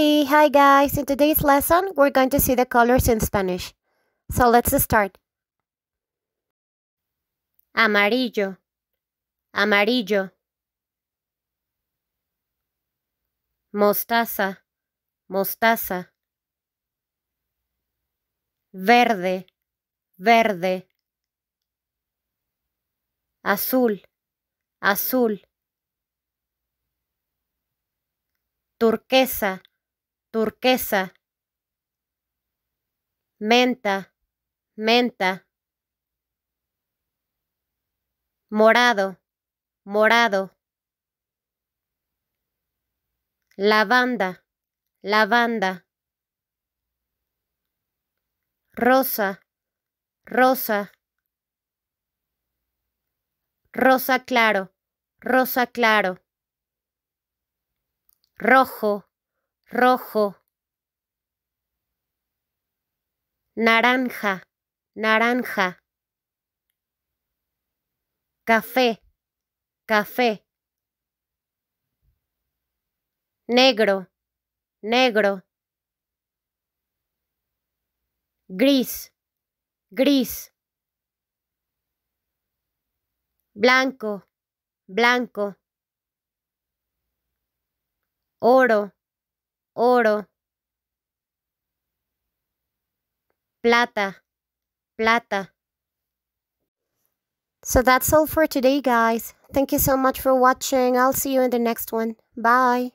hi guys. In today's lesson, we're going to see the colors in Spanish. So let's start. Amarillo, amarillo. Mostaza, mostaza. Verde, verde. Azul, azul. Turquesa, turquesa. Menta, menta. Morado, morado. Lavanda, lavanda. Rosa, rosa. Rosa claro, rosa claro. Rojo, rojo. Naranja, naranja. Café, café. Negro, negro. Gris, gris. Blanco, blanco. Oro, oro. Plata, plata. So that's all for today, guys. Thank you so much for watching. I'll see you in the next one. Bye.